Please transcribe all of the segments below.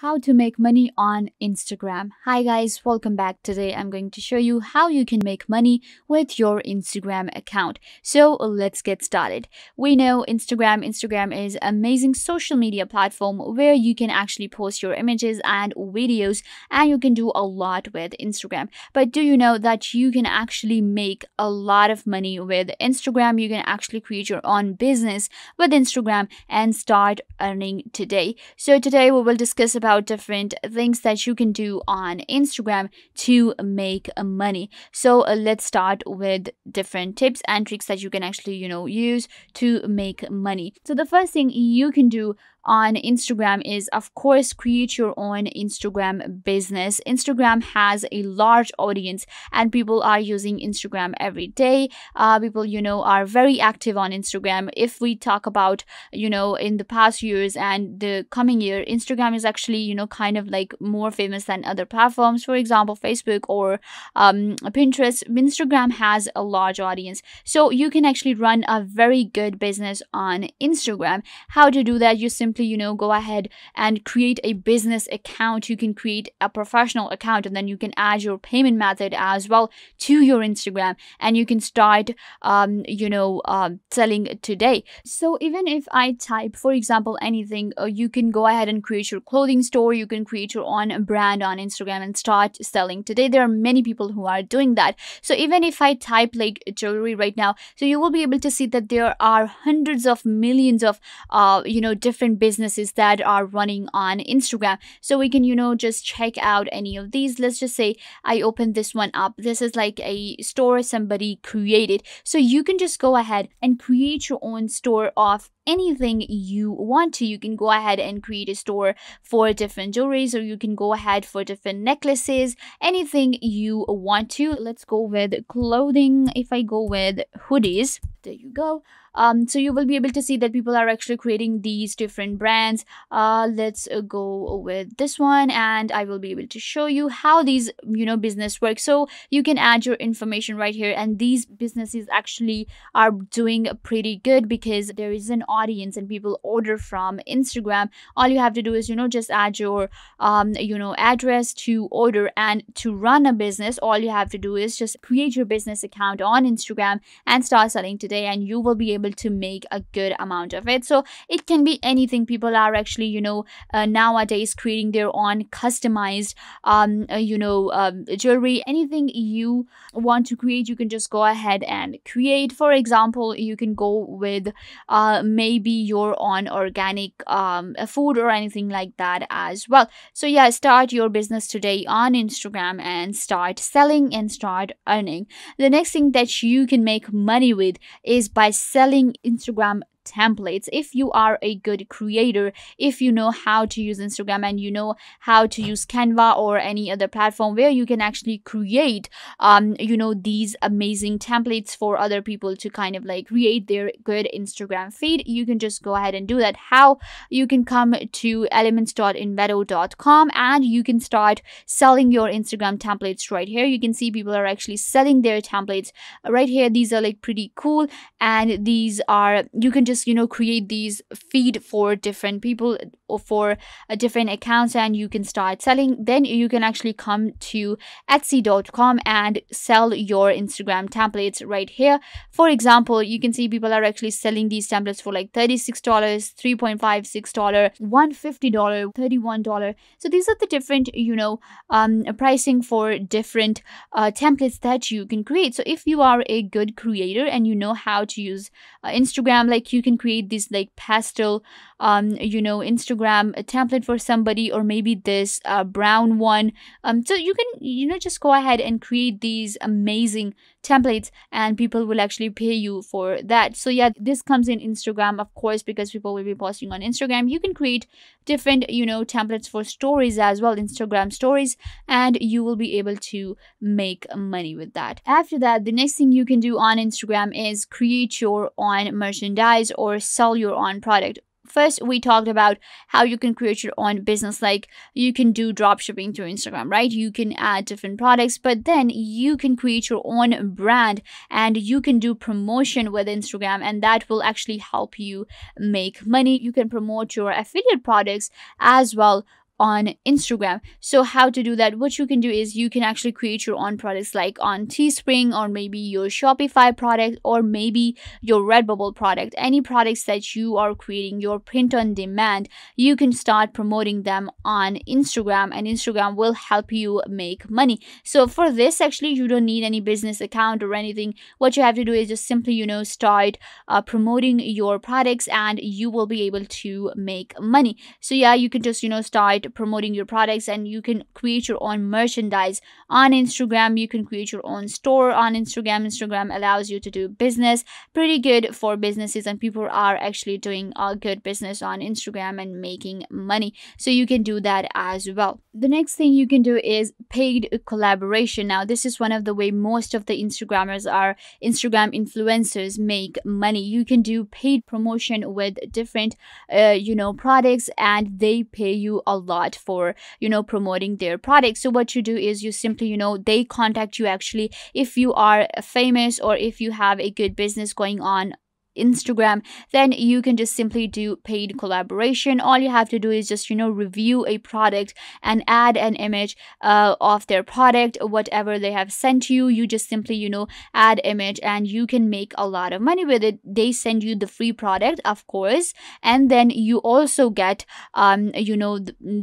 how to make money on Instagram. Hi guys, welcome back. Today I'm going to show you how you can make money with your Instagram account. So let's get started. We know Instagram, Instagram is amazing social media platform where you can actually post your images and videos and you can do a lot with Instagram. But do you know that you can actually make a lot of money with Instagram? You can actually create your own business with Instagram and start earning today. So today we will discuss about about different things that you can do on Instagram to make money. So uh, let's start with different tips and tricks that you can actually, you know, use to make money. So the first thing you can do on Instagram is, of course, create your own Instagram business. Instagram has a large audience and people are using Instagram every day. Uh, people, you know, are very active on Instagram. If we talk about, you know, in the past years and the coming year, Instagram is actually, you know, kind of like more famous than other platforms. For example, Facebook or um, Pinterest. Instagram has a large audience. So you can actually run a very good business on Instagram. How to do that? You simply you know, go ahead and create a business account. You can create a professional account and then you can add your payment method as well to your Instagram and you can start, um, you know, um, selling today. So even if I type, for example, anything, uh, you can go ahead and create your clothing store. You can create your own brand on Instagram and start selling today. There are many people who are doing that. So even if I type like jewelry right now, so you will be able to see that there are hundreds of millions of, uh, you know, different businesses that are running on Instagram. So we can, you know, just check out any of these. Let's just say I open this one up. This is like a store somebody created. So you can just go ahead and create your own store of anything you want to. You can go ahead and create a store for different jewelries or you can go ahead for different necklaces, anything you want to. Let's go with clothing. If I go with hoodies, there you go um so you will be able to see that people are actually creating these different brands uh let's uh, go with this one and i will be able to show you how these you know business work so you can add your information right here and these businesses actually are doing pretty good because there is an audience and people order from instagram all you have to do is you know just add your um you know address to order and to run a business all you have to do is just create your business account on instagram and start selling today and you will be able to make a good amount of it. So it can be anything. People are actually you know uh, nowadays creating their own customized um uh, you know um, jewelry. Anything you want to create you can just go ahead and create. For example you can go with uh maybe you're on organic um food or anything like that as well. So yeah start your business today on instagram and start selling and start earning. The next thing that you can make money with is by selling Instagram templates if you are a good creator if you know how to use instagram and you know how to use canva or any other platform where you can actually create um you know these amazing templates for other people to kind of like create their good instagram feed you can just go ahead and do that. How? You can come to elements.envato.com and you can start selling your instagram templates right here. You can see people are actually selling their templates right here. These are like pretty cool and these are you can just you know create these feed for different people or for different accounts and you can start selling. Then you can actually come to etsy.com and sell your instagram templates right here. For example you can see people are actually selling these templates for like $36 $3.56 $150 $31 so these are the different you know um pricing for different uh, templates that you can create. So if you are a good creator and you know how to use uh, instagram like you can create this like pastel um you know instagram template for somebody or maybe this uh, brown one. Um so you can you know just go ahead and create these amazing templates and people will actually pay you for that. So yeah this comes in instagram of course because people will be posting on instagram. You can create different you know templates for stories as well instagram stories and you will be able to make money with that. After that the next thing you can do on instagram is create your own merchandise or sell your own product first we talked about how you can create your own business. Like you can do drop shipping through instagram right? You can add different products but then you can create your own brand and you can do promotion with instagram and that will actually help you make money. You can promote your affiliate products as well on Instagram. So how to do that? What you can do is you can actually create your own products like on Teespring or maybe your Shopify product or maybe your Redbubble product. Any products that you are creating, your print on demand, you can start promoting them on Instagram and Instagram will help you make money. So for this actually you don't need any business account or anything. What you have to do is just simply you know start uh, promoting your products and you will be able to make money. So yeah, you can just you know start promoting your products and you can create your own merchandise on Instagram. You can create your own store on Instagram. Instagram allows you to do business. Pretty good for businesses and people are actually doing a good business on Instagram and making money. So you can do that as well. The next thing you can do is paid collaboration. Now, this is one of the way most of the Instagrammers are Instagram influencers make money. You can do paid promotion with different, uh, you know, products and they pay you a lot for, you know, promoting their products. So what you do is you simply, you know, they contact you actually if you are famous or if you have a good business going on Instagram, then you can just simply do paid collaboration. All you have to do is just, you know, review a product and add an image uh, of their product, whatever they have sent you. You just simply, you know, add image and you can make a lot of money with it. They send you the free product, of course, and then you also get, um, you know,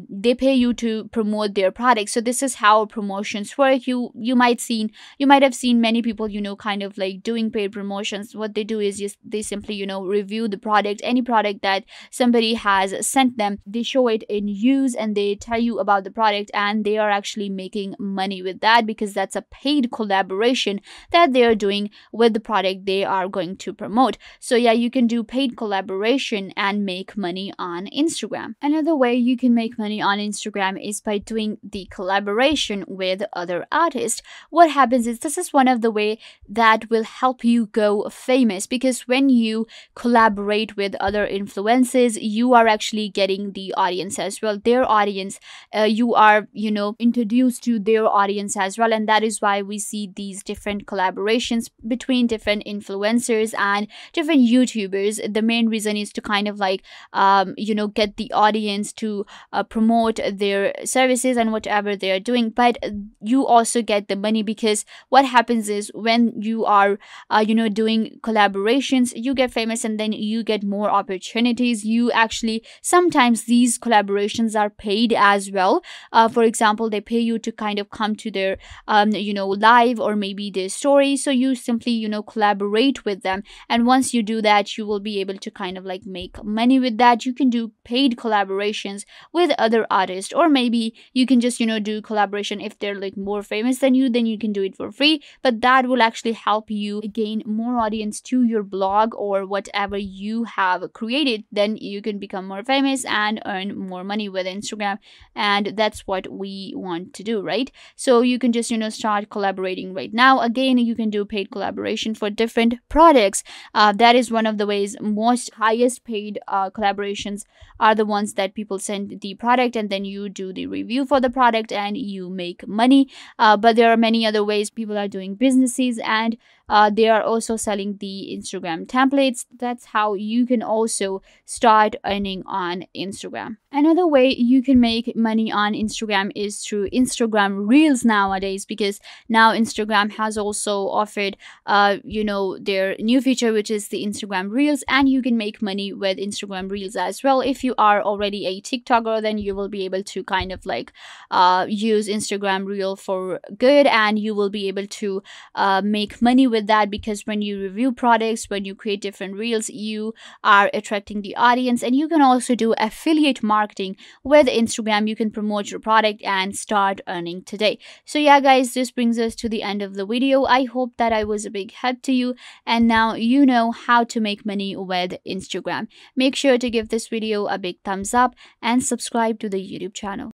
they pay you to promote their product. So this is how promotions work. You you might seen you might have seen many people, you know, kind of like doing paid promotions. What they do is just they simply you know review the product any product that somebody has sent them. They show it in use and they tell you about the product and they are actually making money with that because that's a paid collaboration that they are doing with the product they are going to promote. So yeah you can do paid collaboration and make money on instagram. Another way you can make money on instagram is by doing the collaboration with other artists. What happens is this is one of the way that will help you go famous because when you collaborate with other influences you are actually getting the audience as well. Their audience uh, you are you know introduced to their audience as well. And that is why we see these different collaborations between different influencers and different youtubers. The main reason is to kind of like um, you know get the audience to uh, promote their services and whatever they're doing. But you also get the money because what happens is when you are uh, you know doing collaborations you get famous and then you get more opportunities. You actually sometimes these collaborations are paid as well. Uh, for example they pay you to kind of come to their um, you know live or maybe their story. So you simply you know collaborate with them. And once you do that you will be able to kind of like make money with that. You can do paid collaborations with other artists or maybe you can just you know do collaboration if they're like more famous than you then you can do it for free. But that will actually help you gain more audience to your blog blog or whatever you have created, then you can become more famous and earn more money with Instagram. And that's what we want to do, right? So you can just, you know, start collaborating right now. Again, you can do paid collaboration for different products. Uh, that is one of the ways most highest paid uh, collaborations are the ones that people send the product and then you do the review for the product and you make money. Uh, but there are many other ways people are doing businesses and uh, they are also selling the Instagram templates. That's how you can also start earning on Instagram. Another way you can make money on Instagram is through Instagram Reels nowadays because now Instagram has also offered, uh, you know, their new feature which is the Instagram Reels, and you can make money with Instagram Reels as well. If you are already a TikToker, then you will be able to kind of like uh, use Instagram Reel for good, and you will be able to uh, make money with with that because when you review products, when you create different reels, you are attracting the audience. And you can also do affiliate marketing with Instagram. You can promote your product and start earning today. So, yeah, guys, this brings us to the end of the video. I hope that I was a big help to you. And now you know how to make money with Instagram. Make sure to give this video a big thumbs up and subscribe to the YouTube channel.